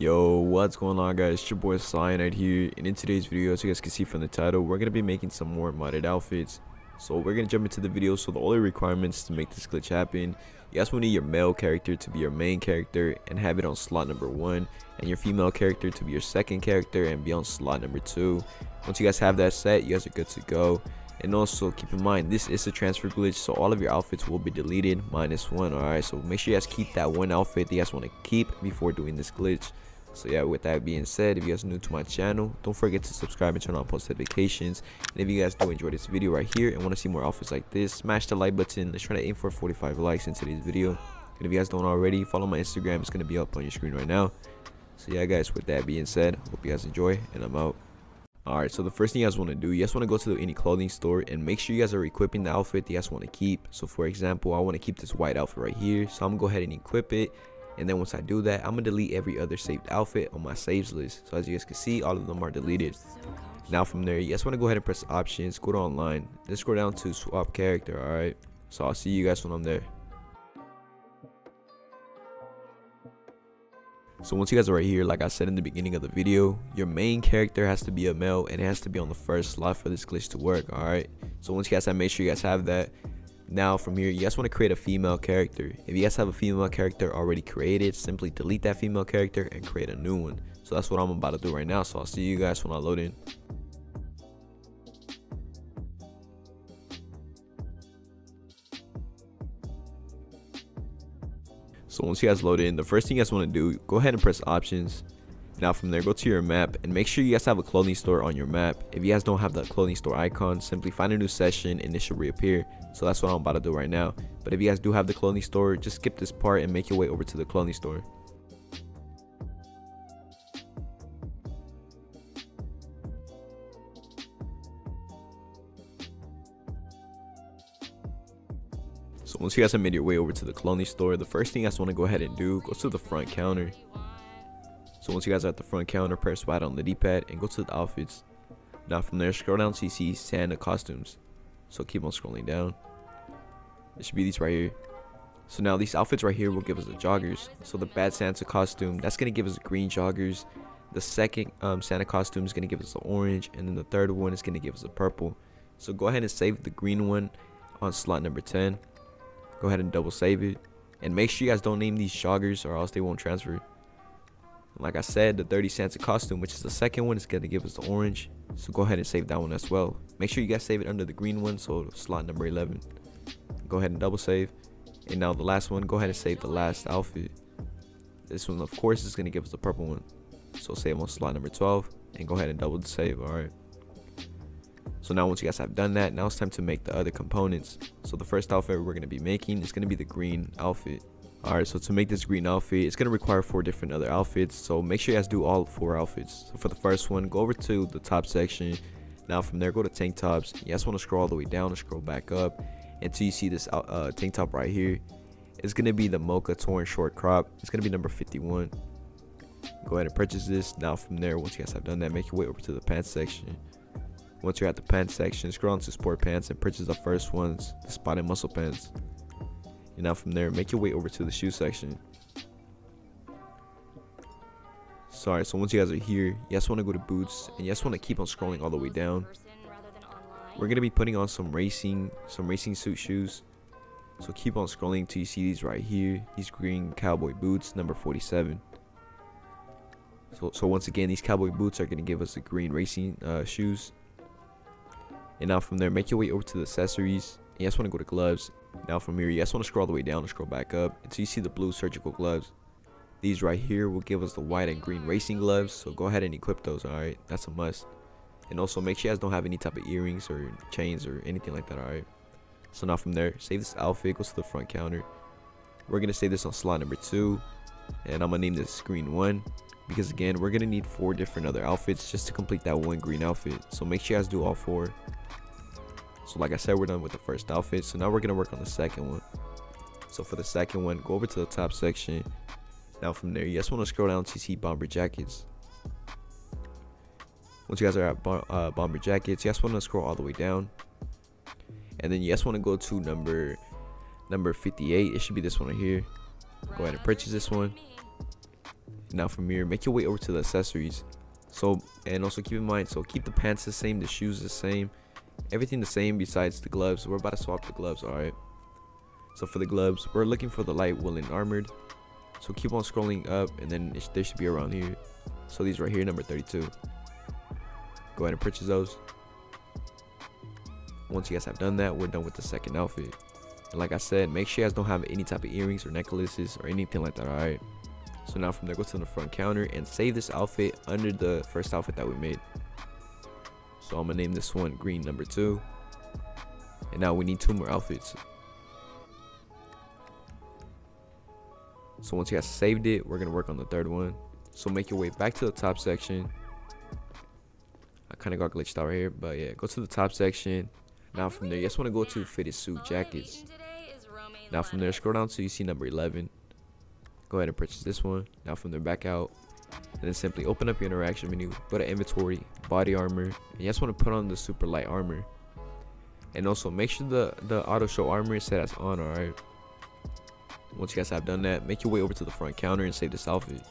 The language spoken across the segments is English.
Yo, what's going on guys? It's your boy Cyanide here, and in today's video, as you guys can see from the title, we're going to be making some more modded outfits. So we're going to jump into the video, so the only requirements to make this glitch happen, you guys will need your male character to be your main character and have it on slot number 1, and your female character to be your second character and be on slot number 2. Once you guys have that set, you guys are good to go. And also keep in mind, this is a transfer glitch, so all of your outfits will be deleted minus one. Alright, so make sure you guys keep that one outfit that you guys want to keep before doing this glitch. So yeah, with that being said, if you guys are new to my channel, don't forget to subscribe and turn on post notifications. And if you guys do enjoy this video right here and want to see more outfits like this, smash the like button. Let's try to aim for 45 likes in today's video. And if you guys don't already, follow my Instagram. It's going to be up on your screen right now. So yeah, guys, with that being said, hope you guys enjoy, and I'm out. Alright, so the first thing you guys want to do, you guys want to go to any clothing store and make sure you guys are equipping the outfit you guys want to keep. So for example, I want to keep this white outfit right here. So I'm going to go ahead and equip it. And then once I do that, I'm to delete every other saved outfit on my saves list. So as you guys can see, all of them are deleted. Now from there, you guys want to go ahead and press options, go to online, then scroll down to swap character, alright? So I'll see you guys when I'm there. So once you guys are right here, like I said in the beginning of the video, your main character has to be a male and it has to be on the first slot for this glitch to work, alright? So once you guys have, make sure you guys have that. Now from here, you guys want to create a female character. If you guys have a female character already created, simply delete that female character and create a new one. So that's what I'm about to do right now. So I'll see you guys when I load in. So once you guys load in, the first thing you guys want to do, go ahead and press options. Now from there, go to your map and make sure you guys have a clothing store on your map. If you guys don't have the clothing store icon, simply find a new session and it should reappear. So that's what I'm about to do right now. But if you guys do have the clothing store, just skip this part and make your way over to the clothing store. So once you guys have made your way over to the clothing store, the first thing you guys want to go ahead and do, go to the front counter. So once you guys are at the front counter, press Y on the D-pad and go to the outfits. Now from there, scroll down to see Santa costumes. So keep on scrolling down. It should be these right here. So now these outfits right here will give us the joggers. So the bad Santa costume, that's going to give us green joggers. The second um, Santa costume is going to give us the orange. And then the third one is going to give us the purple. So go ahead and save the green one on slot number 10 go ahead and double save it and make sure you guys don't name these joggers or else they won't transfer like i said the 30 santa costume which is the second one is going to give us the orange. So go ahead and save that one as well. Make sure you guys save it under the green one so slot number 11 go ahead and double save. And now the last one go ahead and save the last outfit. This one of course is going to give us the purple one. So save on slot number 12 and go ahead and double save all right. So now once you guys have done that, now it's time to make the other components. So the first outfit we're going to be making is going to be the green outfit. Alright, so to make this green outfit, it's going to require four different other outfits. So make sure you guys do all four outfits. So for the first one, go over to the top section. Now from there, go to tank tops. You guys want to scroll all the way down and scroll back up until you see this uh, tank top right here. It's going to be the Mocha Torn Short Crop. It's going to be number 51. Go ahead and purchase this. Now from there, once you guys have done that, make your way over to the pants section. Once you're at the pants section, scroll to sport pants and purchase the first ones, the spotted muscle pants. And now from there, make your way over to the shoe section. Sorry, so once you guys are here, you guys want to go to boots and you guys want to keep on scrolling all the way down. We're going to be putting on some racing, some racing suit shoes. So keep on scrolling till you see these right here, these green cowboy boots, number 47. So, so once again, these cowboy boots are going to give us the green racing uh, shoes. And now from there, make your way over to the accessories. You just want to go to gloves. Now from here, you just want to scroll all the way down and scroll back up until you see the blue surgical gloves. These right here will give us the white and green racing gloves. So go ahead and equip those, alright? That's a must. And also make sure you guys don't have any type of earrings or chains or anything like that, alright? So now from there, save this outfit, goes to the front counter. We're going to save this on slot number 2. And I'm going to name this screen 1 because again we're gonna need four different other outfits just to complete that one green outfit so make sure you guys do all four so like i said we're done with the first outfit. So now we're gonna work on the second one. So for the second one go over to the top section. Now from there you just want to scroll down to see bomber jackets. Once you guys are at uh, bomber jackets you just want to scroll all the way down. And then you just want to go to number number 58 it should be this one right here. Go ahead and purchase this one. Now from here make your way over to the accessories. So and also keep in mind so keep the pants the same the shoes the same everything the same besides the gloves. We're about to swap the gloves all right? So for the gloves we're looking for the light woolen armored. So keep on scrolling up and then it, they should be around here. So these right here number 32 go ahead and purchase those. Once you guys have done that we're done with the second outfit. And like i said make sure you guys don't have any type of earrings or necklaces or anything like that all right? So now from there, go to the front counter and save this outfit under the first outfit that we made. So I'm gonna name this one green number two. And now we need two more outfits. So once you guys saved it, we're gonna work on the third one. So make your way back to the top section. I kind of got glitched out right here, but yeah, go to the top section. Now from there, you just want to go to fitted suit jackets. Now from there, scroll down to you see number 11 go ahead and purchase this one now from there back out and then simply open up your interaction menu go to inventory body armor and you just want to put on the super light armor. And also make sure the the auto show armor is set as on all right once you guys have done that make your way over to the front counter and save this outfit.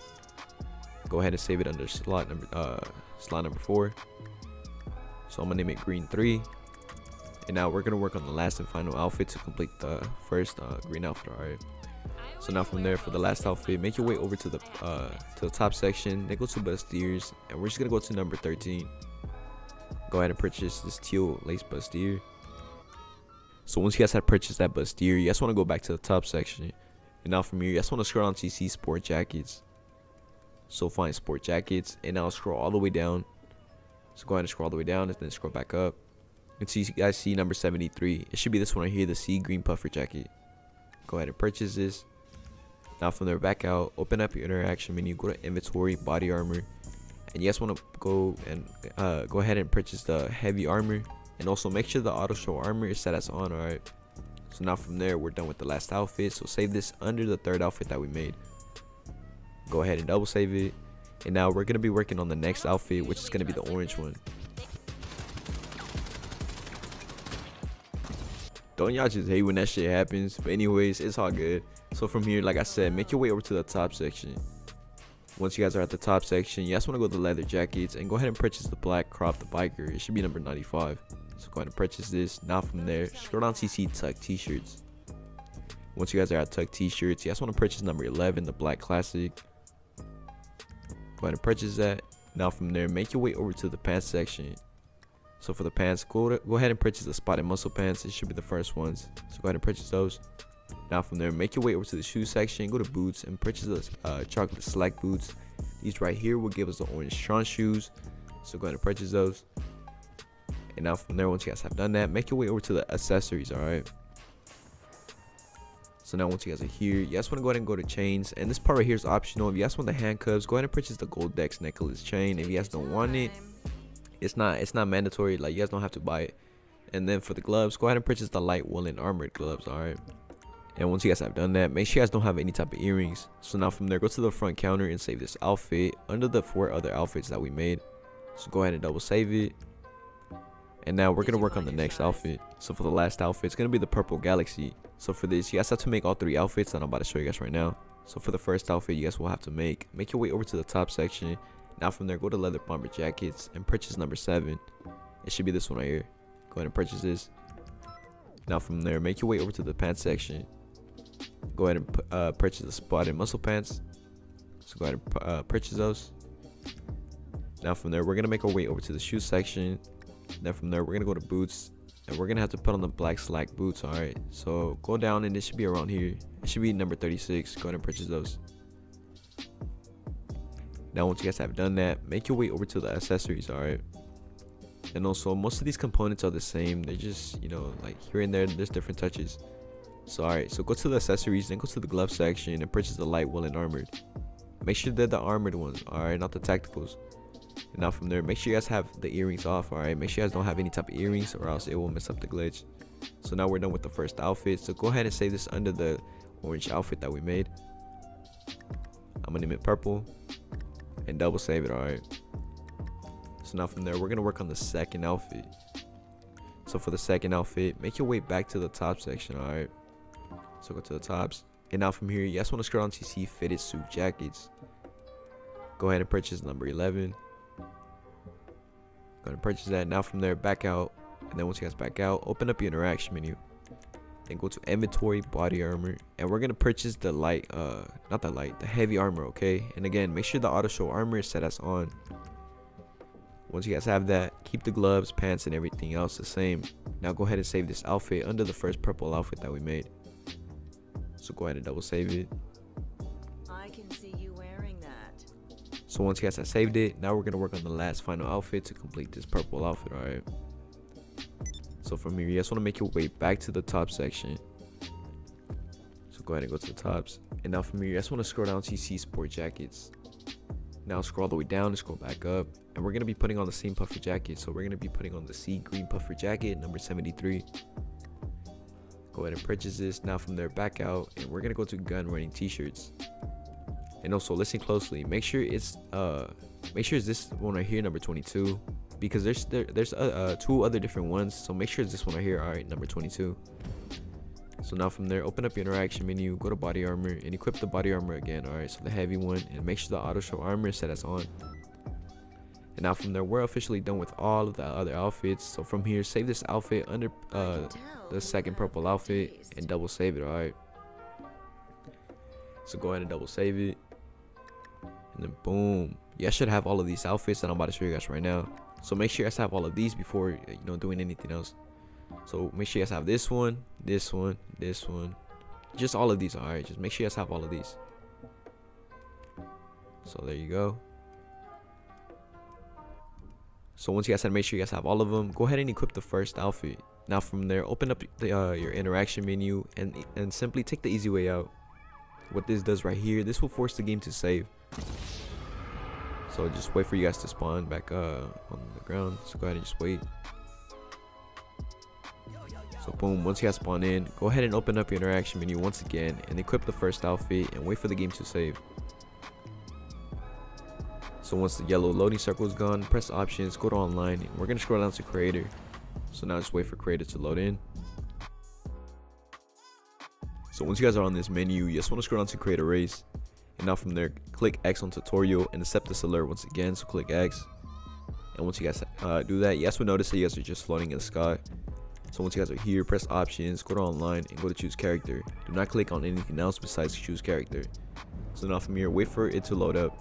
Go ahead and save it under slot number uh slot number four. So i'm gonna name it green three. And now we're gonna work on the last and final outfit to complete the first uh, green outfit all right so now from there, for the last outfit, make your way over to the uh, to the top section. Then go to bustiers, and we're just gonna go to number 13. Go ahead and purchase this teal lace bustier. So once you guys have purchased that bustier, you guys want to go back to the top section. And now from here, you guys want to scroll down to see sport jackets. So find sport jackets, and now scroll all the way down. So go ahead and scroll all the way down, and then scroll back up. And see, you guys see number 73. It should be this one right here, the sea green puffer jacket. Go ahead and purchase this. Now from there back out, open up your interaction menu, go to inventory, body armor, and you guys want to go and uh, go ahead and purchase the heavy armor, and also make sure the auto show armor is set as on. All right. So now from there, we're done with the last outfit. So save this under the third outfit that we made. Go ahead and double save it. And now we're gonna be working on the next outfit, which is gonna be the orange one. Don't y'all just hate when that shit happens? But anyways, it's all good. So from here, like I said, make your way over to the top section. Once you guys are at the top section, you guys want to go to the leather jackets and go ahead and purchase the black crop, the biker. It should be number 95. So go ahead and purchase this. Now from there, scroll down to see tuck t-shirts. Once you guys are at tuck t-shirts, you guys want to purchase number 11, the black classic. Go ahead and purchase that. Now from there, make your way over to the pants section. So for the pants, go, to, go ahead and purchase the spotted muscle pants. It should be the first ones. So go ahead and purchase those. Now from there, make your way over to the shoe section, go to boots and purchase the uh, chocolate select boots. These right here will give us the orange Tron shoes. So go ahead and purchase those. And now from there, once you guys have done that, make your way over to the accessories, alright? So now once you guys are here, you guys want to go ahead and go to chains. And this part right here is optional. If you guys want the handcuffs, go ahead and purchase the gold dex necklace chain. If you guys don't want it, it's not it's not mandatory. Like you guys don't have to buy it. And then for the gloves, go ahead and purchase the light woolen armored gloves, alright? And once you guys have done that, make sure you guys don't have any type of earrings. So now from there, go to the front counter and save this outfit under the four other outfits that we made. So go ahead and double save it. And now we're going to work on the next outfit. So for the last outfit, it's going to be the purple galaxy. So for this, you guys have to make all three outfits that I'm about to show you guys right now. So for the first outfit, you guys will have to make, make your way over to the top section. Now from there, go to leather bomber jackets and purchase number seven. It should be this one right here. Go ahead and purchase this. Now from there, make your way over to the pants section go ahead and uh, purchase the spotted muscle pants. So go ahead and uh, purchase those. Now from there, we're gonna make our way over to the shoe section. Then from there, we're gonna go to boots, and we're gonna have to put on the black slack boots. All right. So go down, and it should be around here. It should be number 36. Go ahead and purchase those. Now, once you guys have done that, make your way over to the accessories. All right. And also, most of these components are the same. They're just, you know, like here and there, there's different touches. So alright, so go to the accessories, then go to the glove section and purchase the light woolen armored. Make sure they're the armored ones, alright, not the tacticals. And now from there, make sure you guys have the earrings off, alright? Make sure you guys don't have any type of earrings or else it will mess up the glitch. So now we're done with the first outfit. So go ahead and save this under the orange outfit that we made. I'm gonna name it purple and double save it, alright? So now from there, we're gonna work on the second outfit. So for the second outfit, make your way back to the top section, alright? So go to the tops. And now from here, you guys want to scroll down to see fitted suit jackets. go ahead and purchase number 11 go ahead and purchase that. Now from there back out. And then once you guys back out open up your interaction menu. Then go to inventory body armor. And we're gonna purchase the light uh not the light the heavy armor okay? And again make sure the auto show armor is set as on. Once you guys have that keep the gloves pants and everything else the same. Now go ahead and save this outfit under the first purple outfit that we made so go ahead and double save it. I can see you wearing that. so once you guys have saved it now we're gonna work on the last final outfit to complete this purple outfit all right so from here you just want to make your way back to the top section. So go ahead and go to the tops. And now from here you just want to scroll down to you see sport jackets. Now scroll all the way down and scroll back up. And we're going to be putting on the same puffer jacket. So we're going to be putting on the sea green puffer jacket number 73 go ahead and purchase this now from there back out and we're to go to gun running t-shirts. And also listen closely. Make sure it's uh make sure it's this one right here number 22 because there's there, there's uh, uh, two other different ones. So make sure it's this one right here. All right number 22 so now from there open up your interaction menu go to body armor and equip the body armor again. All right so the heavy one and make sure the auto show armor is set as on now from there we're officially done with all of the other outfits. So from here save this outfit under uh the second purple outfit and double save it all right so go ahead and double save it. And then boom. Yeah i should have all of these outfits that i'm about to show you guys right now. So make sure you guys have all of these before you know doing anything else. So make sure you guys have this one this one this one. Just all of these all right just make sure you guys have all of these. So there you go so once you guys have make sure you guys have all of them go ahead and equip the first outfit. Now from there open up the, uh, your interaction menu and and simply take the easy way out. What this does right here this will force the game to save. So just wait for you guys to spawn back uh on the ground. So go ahead and just wait. So boom once you guys spawn in go ahead and open up your interaction menu once again and equip the first outfit and wait for the game to save so once the yellow loading circle is gone press options go to online and we're gonna scroll down to creator. So now just wait for creator to load in. So once you guys are on this menu you just want to scroll down to create a race. And now from there click X on tutorial and accept this alert once again. So click X. And once you guys uh, do that you guys will notice that you guys are just floating in the sky. So once you guys are here press options go to online and go to choose character. Do not click on anything else besides choose character. So now from here wait for it to load up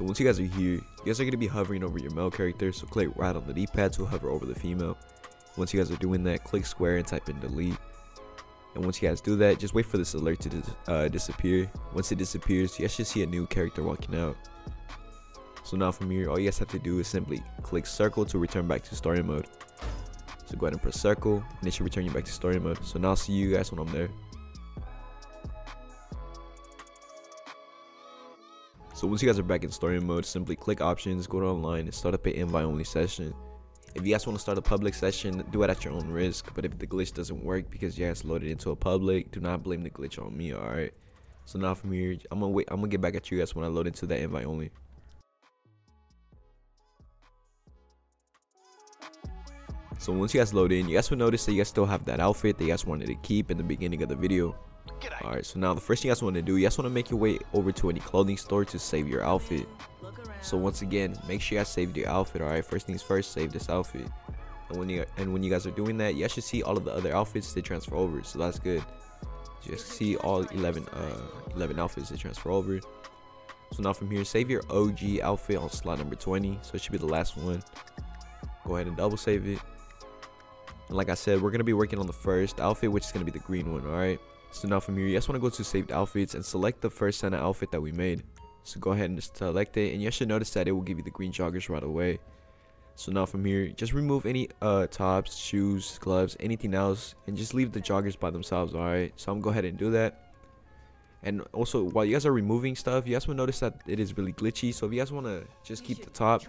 so once you guys are here you guys are going to be hovering over your male character so click right on the d-pad to hover over the female. Once you guys are doing that click square and type in delete. And once you guys do that just wait for this alert to dis uh, disappear. Once it disappears you guys should see a new character walking out. So now from here all you guys have to do is simply click circle to return back to story mode. So go ahead and press circle and it should return you back to story mode. So now I'll see you guys when I'm there so once you guys are back in story mode simply click options go to online and start up an invite only session if you guys want to start a public session, do it at your own risk. But if the glitch doesn't work because you guys loaded into a public, do not blame the glitch on me, alright? So now from here, I'm gonna wait I'm gonna get back at you guys when I load into that invite only. So once you guys load in, you guys will notice that you guys still have that outfit that you guys wanted to keep in the beginning of the video. Alright, so now the first thing you guys want to do, you guys want to make your way over to any clothing store to save your outfit. So once again, make sure you guys saved your outfit. All right, first things first, save this outfit. And when you and when you guys are doing that, you guys should see all of the other outfits they transfer over. So that's good. Just see all 11 uh 11 outfits they transfer over. So now from here, save your OG outfit on slot number 20. So it should be the last one. Go ahead and double save it. And like I said, we're gonna be working on the first outfit, which is gonna be the green one. All right. So now from here, you just want to go to saved outfits and select the first Santa outfit that we made. So go ahead and select it and you should notice that it will give you the green joggers right away. So now from here, just remove any uh tops, shoes, gloves, anything else and just leave the joggers by themselves, alright? So I'm gonna go ahead and do that. And also while you guys are removing stuff, you guys will notice that it is really glitchy. So if you guys wanna just keep the top.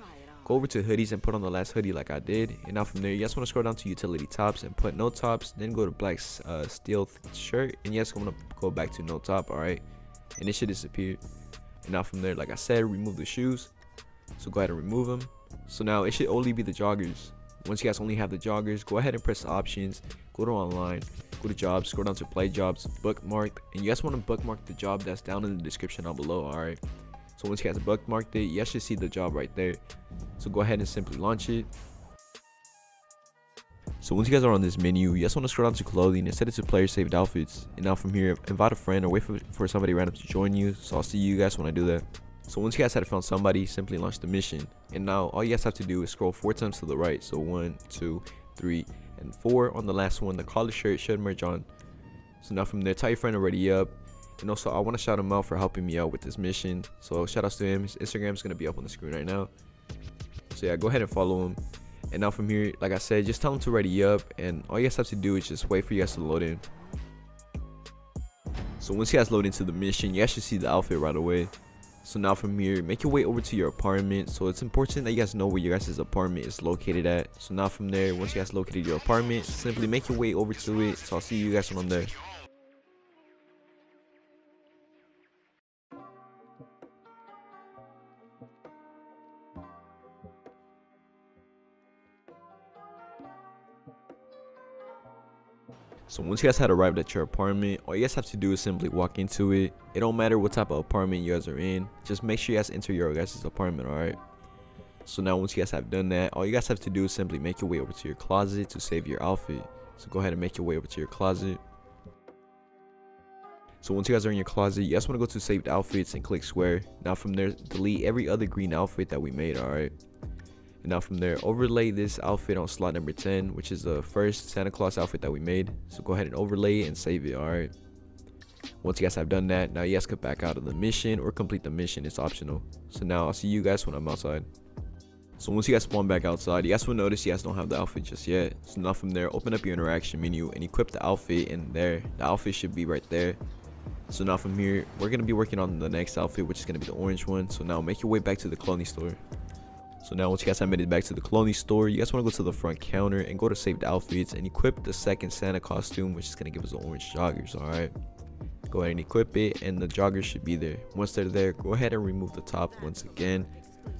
Go over to hoodies and put on the last hoodie like I did. And now from there, you guys want to scroll down to utility tops and put no tops. Then go to black uh, steel shirt. And yes, I'm going to go back to no top, alright? And it should disappear. And now from there, like I said, remove the shoes. So go ahead and remove them. So now it should only be the joggers. Once you guys only have the joggers, go ahead and press options, go to online, go to jobs, scroll down to play jobs, bookmark, and you guys want to bookmark the job that's down in the description down below, alright? So once you guys bookmarked it, you should see the job right there. So go ahead and simply launch it. So once you guys are on this menu, you guys want to scroll down to clothing and set it to player saved outfits. And now from here, invite a friend or wait for, for somebody random to join you. So I'll see you guys when I do that. So once you guys have found somebody, simply launch the mission. And now all you guys have to do is scroll four times to the right. So one, two, three, and four. On the last one, the collar shirt should merge on. So now from there, tie your friend already up. And also, I want to shout him out for helping me out with this mission. So shout outs to him. His Instagram is going to be up on the screen right now. So yeah, go ahead and follow him. And now from here, like I said, just tell him to ready up. And all you guys have to do is just wait for you guys to load in. So once you guys load into the mission, you guys should see the outfit right away. So now from here, make your way over to your apartment. So it's important that you guys know where your guys' apartment is located at. So now from there, once you guys located your apartment, simply make your way over to it. So I'll see you guys when I'm there. So once you guys had arrived at your apartment, all you guys have to do is simply walk into it. It don't matter what type of apartment you guys are in. Just make sure you guys enter your guys' apartment, alright? So now once you guys have done that, all you guys have to do is simply make your way over to your closet to save your outfit. So go ahead and make your way over to your closet. So once you guys are in your closet, you guys want to go to saved outfits and click square. Now from there, delete every other green outfit that we made, alright? Now from there, overlay this outfit on slot number 10, which is the first Santa Claus outfit that we made. So go ahead and overlay and save it, alright? Once you guys have done that, now you guys can back out of the mission or complete the mission. It's optional. So now I'll see you guys when I'm outside. So once you guys spawn back outside, you guys will notice you guys don't have the outfit just yet. So now from there, open up your interaction menu and equip the outfit in there. The outfit should be right there. So now from here, we're going to be working on the next outfit, which is going to be the orange one. So now make your way back to the clothing store. So now once you guys have made it back to the clothing store, you guys want to go to the front counter and go to saved outfits and equip the second Santa costume, which is going to give us the orange joggers, alright? Go ahead and equip it and the joggers should be there. Once they're there, go ahead and remove the top once again.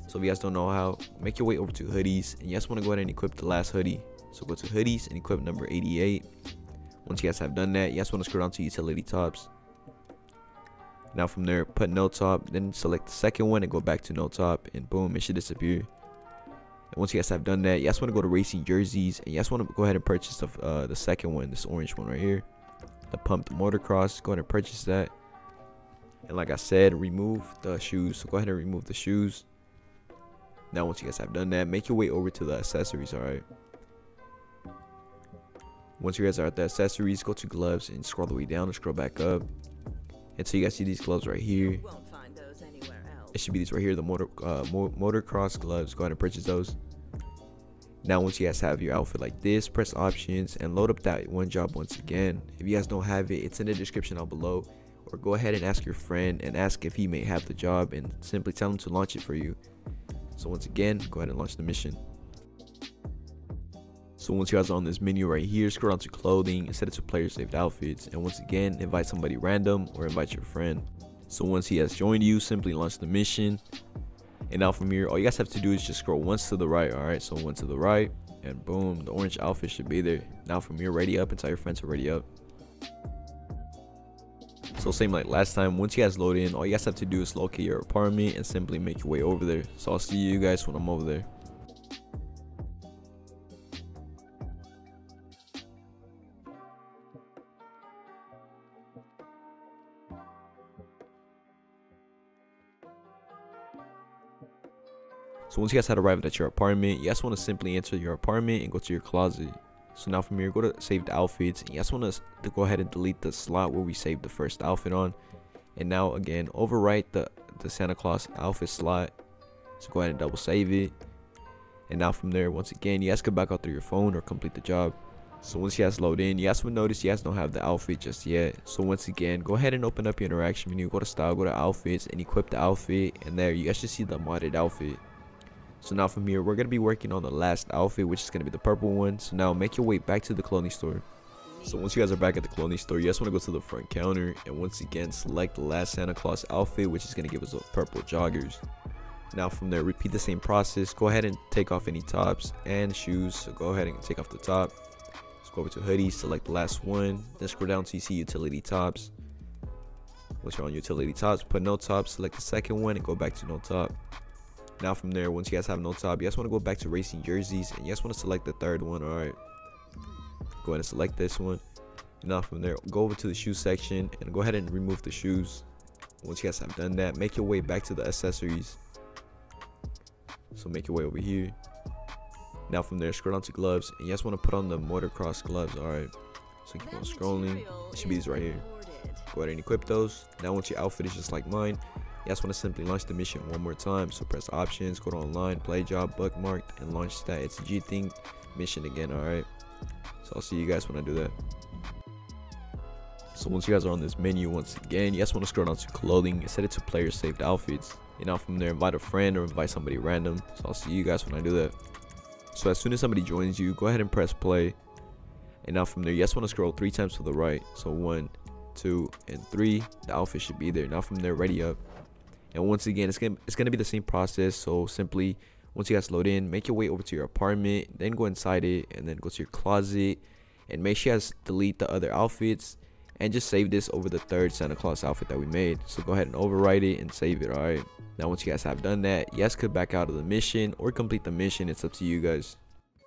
So if you guys don't know how, make your way over to hoodies and you guys want to go ahead and equip the last hoodie. So go to hoodies and equip number 88. Once you guys have done that, you guys want to scroll down to utility tops. Now from there, put no top, then select the second one and go back to no top, and boom, it should disappear. And once you guys have done that, you guys want to go to racing jerseys, and you guys want to go ahead and purchase the, uh, the second one, this orange one right here, the pumped motocross. Go ahead and purchase that. And like I said, remove the shoes. So go ahead and remove the shoes. Now once you guys have done that, make your way over to the accessories, alright? Once you guys are at the accessories, go to gloves and scroll the way down and scroll back up. And so you guys see these gloves right here. Won't find those anywhere else. It should be these right here, the motor uh, mo motocross gloves. Go ahead and purchase those. Now, once you guys have your outfit like this, press options and load up that one job once again. If you guys don't have it, it's in the description down below. Or go ahead and ask your friend and ask if he may have the job and simply tell him to launch it for you. So once again, go ahead and launch the mission. So once you guys are on this menu right here, scroll down to clothing and set it to player saved outfits. And once again, invite somebody random or invite your friend. So once he has joined you, simply launch the mission. And now from here, all you guys have to do is just scroll once to the right. All right, so one to the right, and boom, the orange outfit should be there. Now from here, ready up and tell your friends to ready up. So same like last time, once you guys load in, all you guys have to do is locate your apartment and simply make your way over there. So I'll see you guys when I'm over there. So once you guys had arrived at your apartment, you guys want to simply enter your apartment and go to your closet. So now from here, go to saved outfits. And you guys want to go ahead and delete the slot where we saved the first outfit on. And now again, overwrite the, the Santa Claus outfit slot. So go ahead and double save it. And now from there, once again, you guys can back out through your phone or complete the job. So once you guys load in, you guys will notice you guys don't have the outfit just yet. So once again, go ahead and open up your interaction menu, go to style, go to outfits, and equip the outfit. And there, you guys should see the modded outfit. So now from here, we're going to be working on the last outfit, which is going to be the purple one. So now make your way back to the clothing store. So once you guys are back at the clothing store, you guys want to go to the front counter and once again select the last Santa Claus outfit, which is going to give us the purple joggers. Now from there, repeat the same process. Go ahead and take off any tops and shoes. So go ahead and take off the top. Let's go over to hoodies, select the last one. Then scroll down to see utility tops. Once you're on utility tops, put no top, select the second one and go back to no top. Now from there, once you guys have no top, you guys want to go back to racing jerseys and you guys want to select the third one. Alright. Go ahead and select this one. Now from there, go over to the shoe section and go ahead and remove the shoes. Once you guys have done that, make your way back to the accessories. So make your way over here. Now from there, scroll down to gloves and you guys want to put on the motocross gloves. Alright. So keep on scrolling. It should be these right here. Go ahead and equip those. Now once your outfit is just like mine, you guys want to simply launch the mission one more time. So press options, go to online, play job, bookmarked, and launch that. It's G thing mission again, alright? So I'll see you guys when I do that. So once you guys are on this menu once again, you guys want to scroll down to clothing and set it to player saved outfits. And now from there, invite a friend or invite somebody random. So I'll see you guys when I do that. So as soon as somebody joins you, go ahead and press play. And now from there, you guys want to scroll three times to the right. So one, two, and three. The outfit should be there. Now from there, ready up. And once again, it's gonna it's gonna be the same process. So simply, once you guys load in, make your way over to your apartment, then go inside it, and then go to your closet, and make sure you guys delete the other outfits, and just save this over the third Santa Claus outfit that we made. So go ahead and overwrite it and save it. All right. Now once you guys have done that, you guys could back out of the mission or complete the mission. It's up to you guys.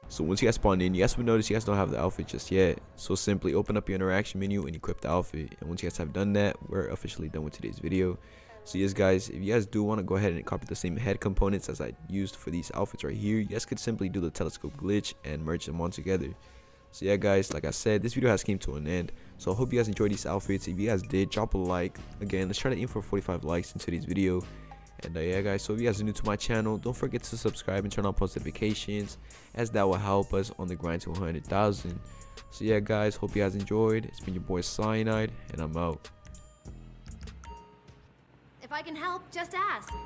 So once you guys spawn in, you guys will notice you guys don't have the outfit just yet. So simply open up your interaction menu and equip the outfit. And once you guys have done that, we're officially done with today's video. So yes guys, if you guys do want to go ahead and copy the same head components as I used for these outfits right here, you guys could simply do the telescope glitch and merge them on together. So yeah guys, like I said, this video has came to an end. So I hope you guys enjoyed these outfits. If you guys did, drop a like. Again, let's try to aim for 45 likes in today's video. And uh, yeah guys, so if you guys are new to my channel, don't forget to subscribe and turn on post notifications as that will help us on the grind to 100,000. So yeah guys, hope you guys enjoyed. It's been your boy Cyanide and I'm out. If I can help, just ask.